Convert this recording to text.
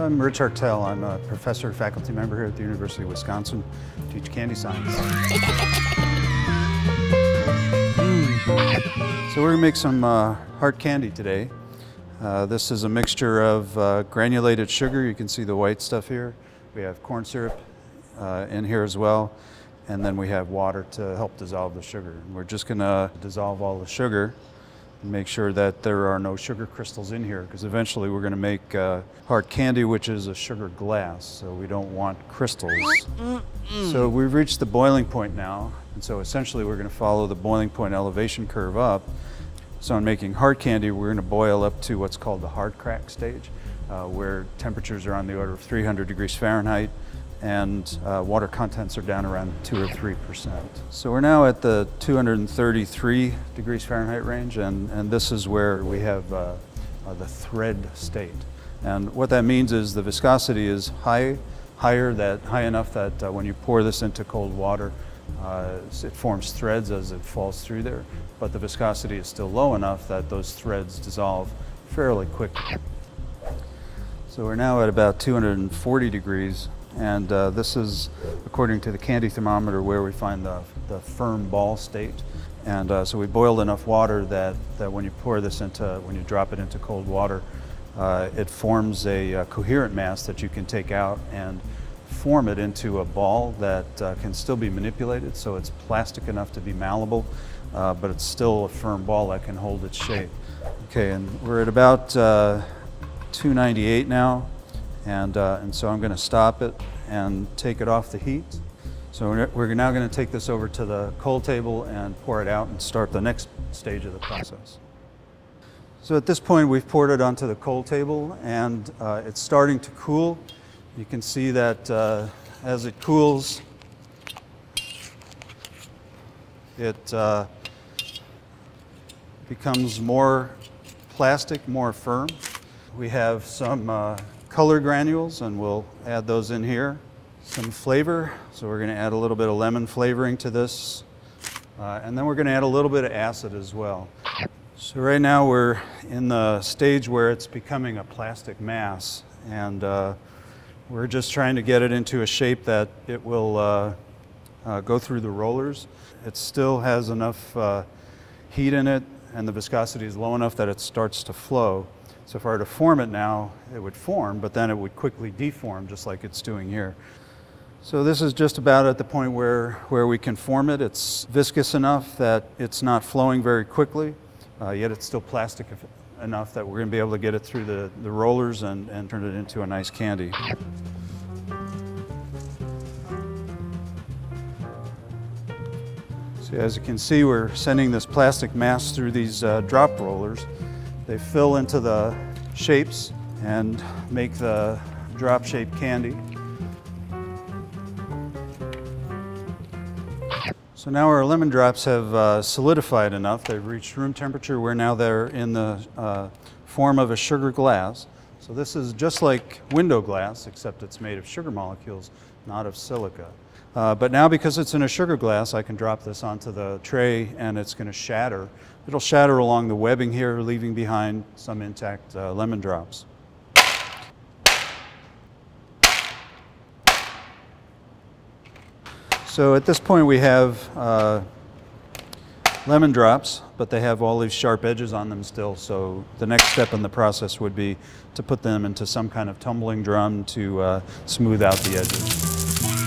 I'm Rich Hartel. I'm a professor, faculty member here at the University of Wisconsin. teach candy science. So we're gonna make some uh, hard candy today. Uh, this is a mixture of uh, granulated sugar. You can see the white stuff here. We have corn syrup uh, in here as well. And then we have water to help dissolve the sugar. We're just gonna dissolve all the sugar make sure that there are no sugar crystals in here because eventually we're going to make uh, hard candy which is a sugar glass so we don't want crystals. So we've reached the boiling point now and so essentially we're going to follow the boiling point elevation curve up. So in making hard candy we're going to boil up to what's called the hard crack stage uh, where temperatures are on the order of 300 degrees Fahrenheit and uh, water contents are down around 2 or 3 percent. So we're now at the 233 degrees Fahrenheit range, and, and this is where we have uh, uh, the thread state. And what that means is the viscosity is high, higher that high enough that uh, when you pour this into cold water, uh, it forms threads as it falls through there, but the viscosity is still low enough that those threads dissolve fairly quickly. So we're now at about 240 degrees and uh, this is, according to the candy thermometer, where we find the, the firm ball state. And uh, so we boiled enough water that, that when you pour this into, when you drop it into cold water, uh, it forms a, a, coherent mass that you can take out and form it into a ball that uh, can still be manipulated. So it's plastic enough to be malleable, uh, but it's still a firm ball that can hold its shape. Okay, and we're at about uh, 298 now. And, uh, and so I'm going to stop it and take it off the heat. So we're, now going to take this over to the cold table and pour it out and start the next stage of the process. So at this point we've poured it onto the cold table and uh, it's starting to cool. You can see that uh, as it cools, it uh, becomes more plastic, more firm. We have some uh, color granules, and we'll add those in here. Some flavor, so we're going to add a little bit of lemon flavoring to this. Uh, and then we're going to add a little bit of acid as well. So right now we're in the stage where it's becoming a plastic mass, and uh, we're just trying to get it into a shape that it will uh, uh go through the rollers. It still has enough uh, heat in it, and the viscosity is low enough that it starts to flow. So if I were to form it now, it would form, but then it would quickly deform just like it's doing here. So this is just about at the point where, where we can form it. It's viscous enough that it's not flowing very quickly, uh, yet it's still plastic enough that we're going to be able to get it through the, the rollers and, and turn it into a nice candy. So as you can see, we're sending this plastic mass through these uh, drop rollers. They fill into the shapes and make the drop shaped candy. So now our lemon drops have uh, solidified enough. They've reached room temperature where now they're in the uh, form of a sugar glass. So this is just like window glass, except it's made of sugar molecules, not of silica. Uh, but now because it's in a sugar glass, I can drop this onto the tray and it's going to shatter. It'll shatter along the webbing here, leaving behind some intact uh, lemon drops. So at this point we have uh, lemon drops, but they have all these sharp edges on them still. So the next step in the process would be to put them into some kind of tumbling drum to uh, smooth out the edges.